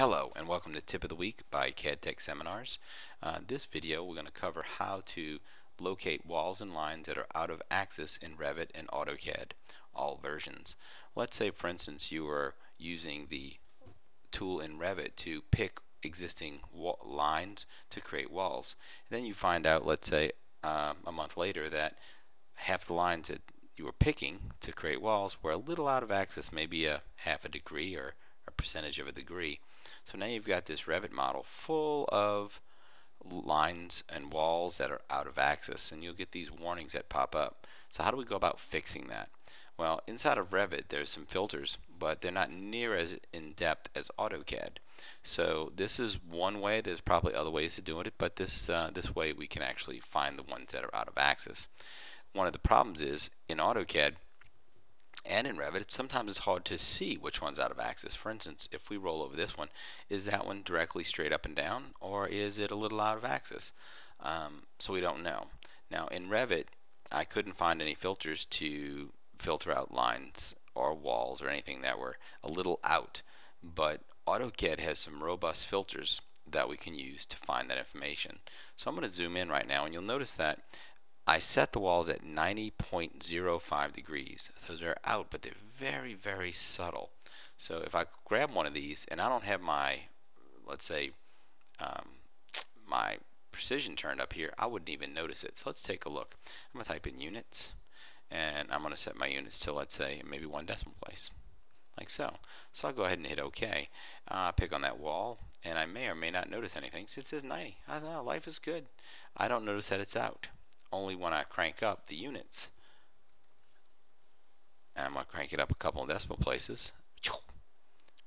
Hello and welcome to Tip of the Week by CAD Tech Seminars. Uh, this video we're going to cover how to locate walls and lines that are out of axis in Revit and AutoCAD, all versions. Let's say for instance you are using the tool in Revit to pick existing lines to create walls. And then you find out, let's say um, a month later, that half the lines that you were picking to create walls were a little out of axis, maybe a half a degree or a percentage of a degree. So now you've got this Revit model full of lines and walls that are out of axis and you'll get these warnings that pop up. So how do we go about fixing that? Well, inside of Revit there's some filters, but they're not near as in depth as AutoCAD. So this is one way. There's probably other ways to do it, but this uh, this way we can actually find the ones that are out of axis. One of the problems is in AutoCAD and in Revit, sometimes it's hard to see which one's out of axis. For instance, if we roll over this one, is that one directly straight up and down, or is it a little out of axis? Um, so we don't know. Now in Revit, I couldn't find any filters to filter out lines or walls or anything that were a little out, but AutoCAD has some robust filters that we can use to find that information. So I'm going to zoom in right now and you'll notice that I set the walls at 90.05 degrees. Those are out, but they're very, very subtle. So if I grab one of these, and I don't have my, let's say, um, my precision turned up here, I wouldn't even notice it. So let's take a look. I'm going to type in units, and I'm going to set my units to, let's say, maybe one decimal place, like so. So I'll go ahead and hit OK. Uh, pick on that wall, and I may or may not notice anything. So it says 90. I life is good. I don't notice that it's out only when I crank up the units. And I'm going to crank it up a couple of decimal places.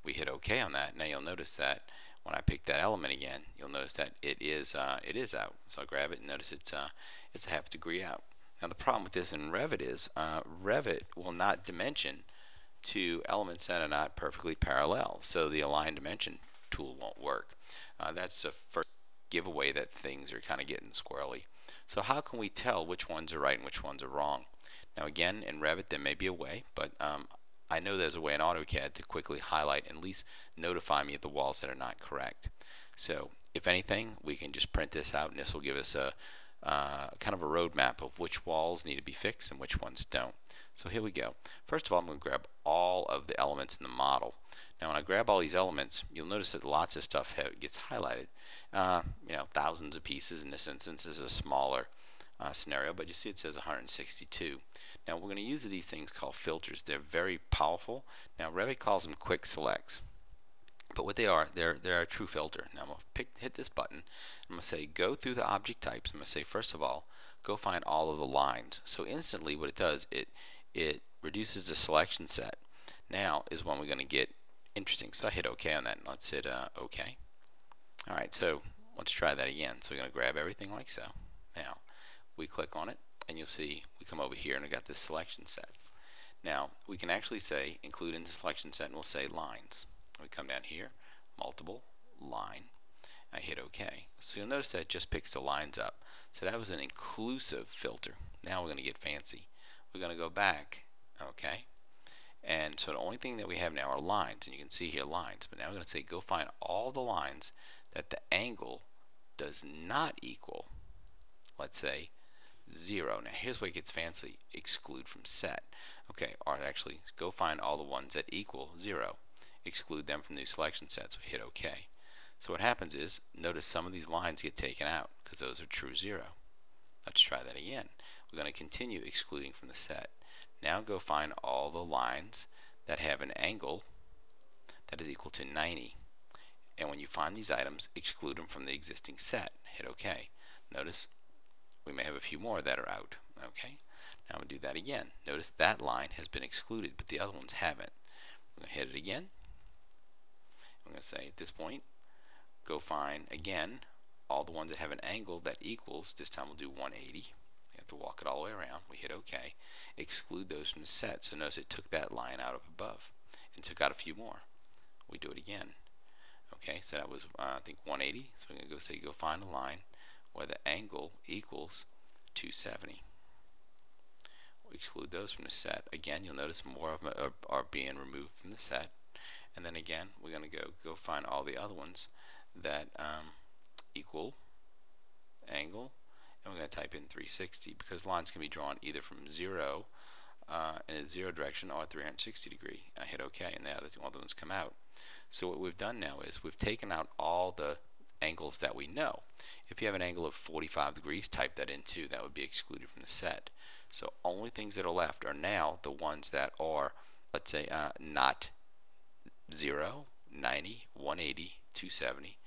We hit OK on that. Now you'll notice that when I pick that element again, you'll notice that it is uh, it is out. So I'll grab it and notice it's uh, it's a half degree out. Now the problem with this in Revit is uh, Revit will not dimension to elements that are not perfectly parallel. So the align dimension tool won't work. Uh, that's the first giveaway that things are kind of getting squirrely. So how can we tell which ones are right and which ones are wrong? Now again, in Revit there may be a way, but um, I know there's a way in AutoCAD to quickly highlight and at least notify me of the walls that are not correct. So if anything, we can just print this out and this will give us a uh, kind of a roadmap of which walls need to be fixed and which ones don't. So here we go. First of all, I'm going to grab all of the elements in the model. Now when I grab all these elements, you'll notice that lots of stuff gets highlighted. Uh, you know, thousands of pieces in this instance is a smaller uh, scenario, but you see it says 162. Now we're going to use these things called filters. They're very powerful. Now Revit calls them quick selects. But what they are, they're, they're a true filter. Now I'm going to pick, hit this button. I'm going to say go through the object types. I'm going to say first of all, go find all of the lines. So instantly what it does, it, it reduces the selection set. Now is when we're going to get interesting. So I hit OK on that and let's hit uh, OK. Alright, so let's try that again. So we're going to grab everything like so. Now we click on it and you'll see we come over here and we got this selection set. Now we can actually say include in the selection set and we'll say lines. We come down here, multiple, line. I hit OK. So you'll notice that just picks the lines up. So that was an inclusive filter. Now we're going to get fancy. We're going to go back, okay, so the only thing that we have now are lines, and you can see here lines. But now we're going to say go find all the lines that the angle does not equal, let's say, 0. Now here's where it gets fancy. Exclude from set. Okay, or actually go find all the ones that equal 0. Exclude them from the selection set. So hit OK. So what happens is, notice some of these lines get taken out because those are true 0. Let's try that again. We're going to continue excluding from the set. Now go find all the lines that have an angle that is equal to 90. And when you find these items, exclude them from the existing set. Hit OK. Notice we may have a few more that are out. Okay. Now we'll do that again. Notice that line has been excluded, but the other ones haven't. I'm going to hit it again. I'm going to say at this point, go find again all the ones that have an angle that equals, this time we'll do 180 have to walk it all the way around. We hit OK. Exclude those from the set. So notice it took that line out of above and took out a few more. We do it again. Okay, so that was, uh, I think, 180. So we're going to go say, go find a line where the angle equals 270. We exclude those from the set. Again, you'll notice more of them are, are being removed from the set. and then again we're going to go go find all the other ones that um, equal angle and we're going to type in 360 because lines can be drawn either from 0 uh, in a 0 direction or 360 degree. I hit OK and now the other ones come out. So what we've done now is we've taken out all the angles that we know. If you have an angle of 45 degrees, type that in too. That would be excluded from the set. So only things that are left are now the ones that are, let's say, uh, not 0, 90, 180, 270,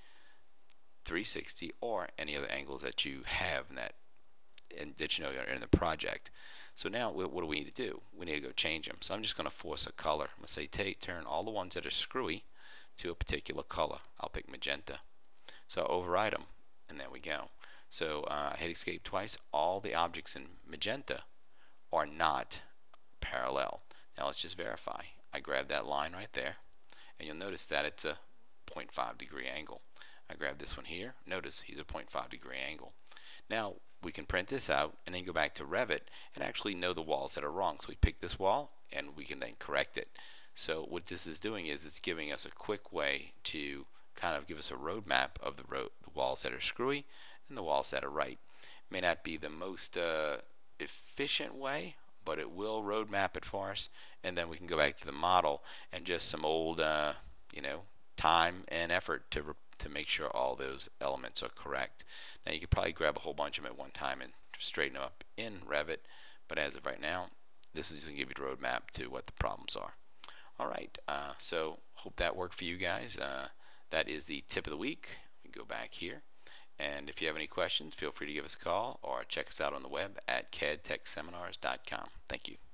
360, or any other angles that you have in that, in, that you know are in the project. So now what do we need to do? We need to go change them. So I'm just going to force a color. I'm going to say take, turn all the ones that are screwy to a particular color. I'll pick magenta. So I'll override them, and there we go. So uh, I hit escape twice. All the objects in magenta are not parallel. Now let's just verify. I grab that line right there, and you'll notice that it's a 0.5 degree angle. I grab this one here. Notice he's a 0.5 degree angle. Now we can print this out and then go back to Revit and actually know the walls that are wrong. So we pick this wall and we can then correct it. So what this is doing is it's giving us a quick way to kind of give us a roadmap of the, the walls that are screwy and the walls that are right. May not be the most uh, efficient way, but it will roadmap it for us, and then we can go back to the model and just some old, uh, you know, time and effort to to make sure all those elements are correct. Now you could probably grab a whole bunch of them at one time and straighten them up in Revit, but as of right now, this is going to give you the roadmap to what the problems are. All right, uh, so hope that worked for you guys. Uh, that is the tip of the week. We go back here. And if you have any questions, feel free to give us a call or check us out on the web at cadtechseminars.com. Thank you.